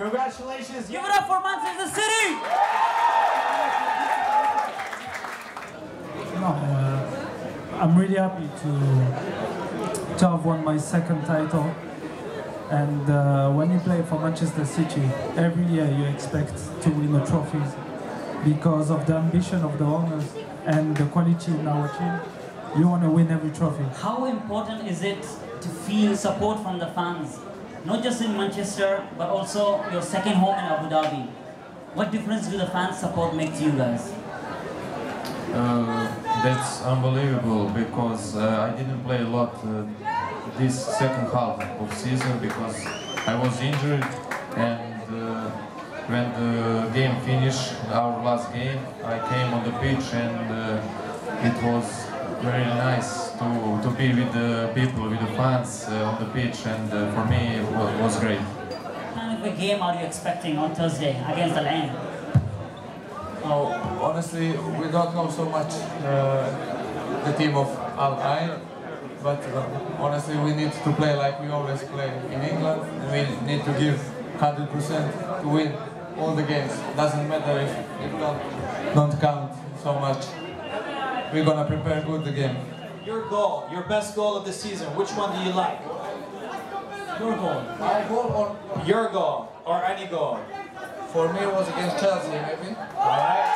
Congratulations. Give it up for Manchester City! No, uh, I'm really happy to to have won my second title. And uh, when you play for Manchester City, every year you expect to win the trophies because of the ambition of the owners and the quality in our team. You want to win every trophy. How important is it to feel support from the fans? Not just in Manchester, but also your second home in Abu Dhabi. What difference do the fans support make to you guys? Uh, that's unbelievable because uh, I didn't play a lot uh, this second half of season because I was injured and uh, when the game finished, our last game, I came on the pitch and uh, it was very nice to, to be with the people, with the fans uh, on the pitch and uh, for me it wa- was great. What kind of a game are you expecting on Thursday against Al Ain? Oh, honestly, we don't know so much uh, the team of Al Ain, but uh, honestly, we need to play like we always play in England, and we need to give 100% to win all the games. Doesn't matter if it don't, don't count so much. We're gonna prepare good the game. Your goal, your best goal of the season, which one do you like? Your goal. My goal or Your goal, or any goal? for me it was against Chelsea, maybe. Alright.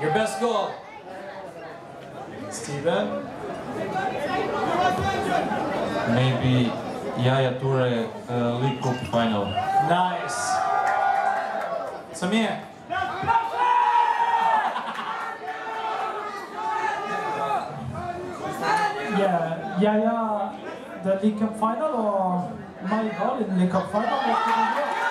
Your best goal? Stevan? Maybe Yaya Toure uh, League Cup final. Nice. Samir? Yeah, yeah, yeah. The League Cup final or my goal in League Cup final?